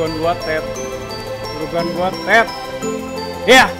Juragan gua tet. Juragan gua tet. Ya. Yeah.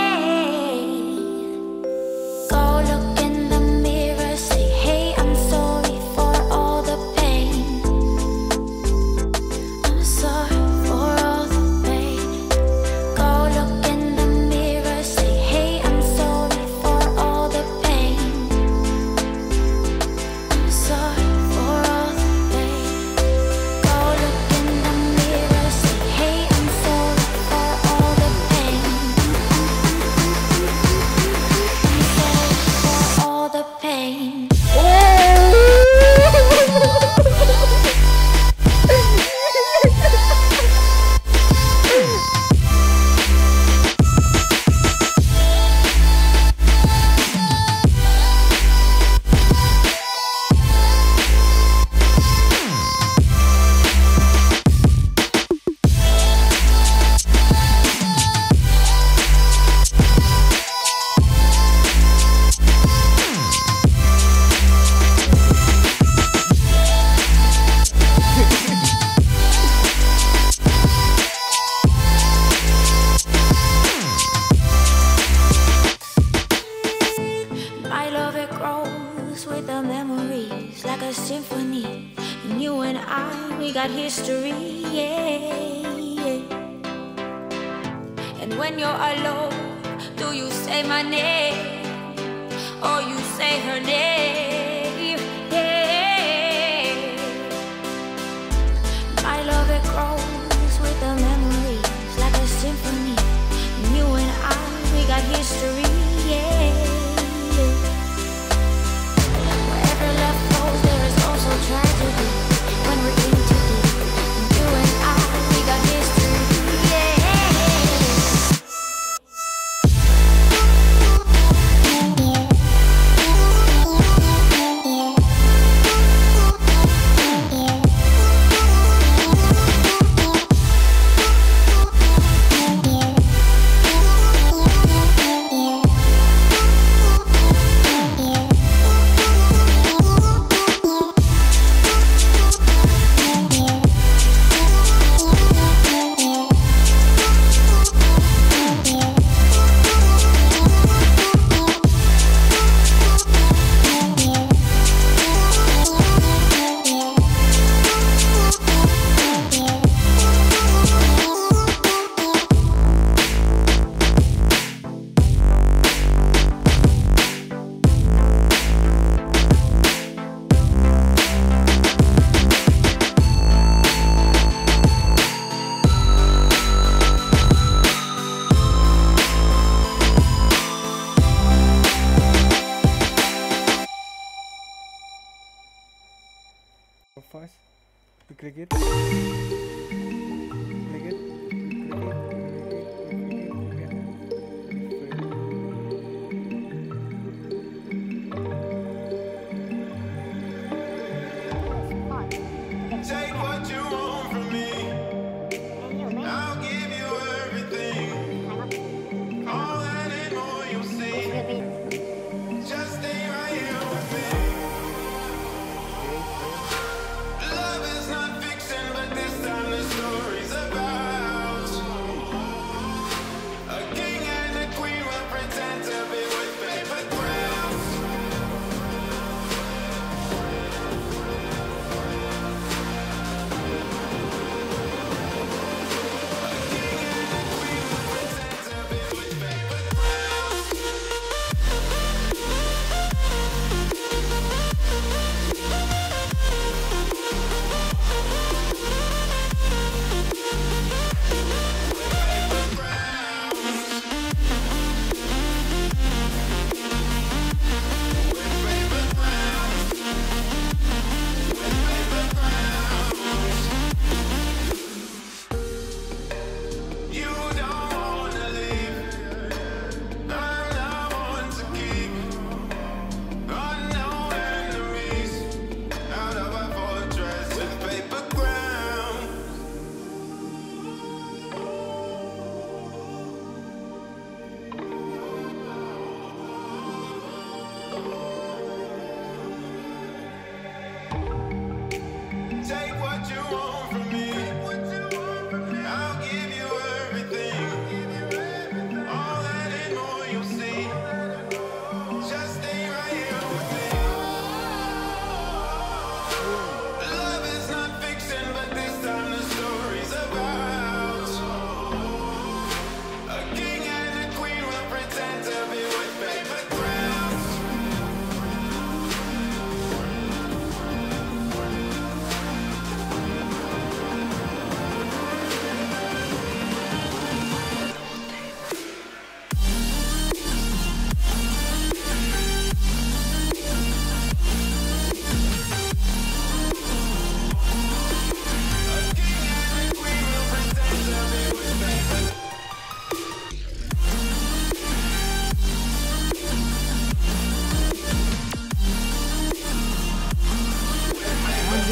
a symphony. And you and I, we got history, yeah, yeah. And when you're alone, do you say my name? Or you say her name? First, click it. Click it. Click it.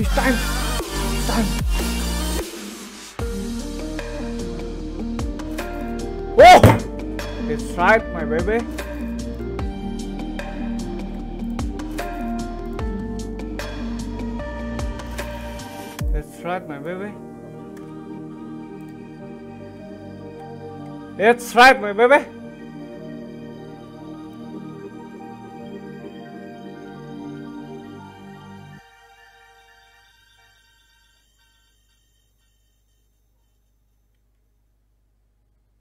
It's down. It's down. Oh! It's right, my baby. It's right, my baby. It's right, my baby.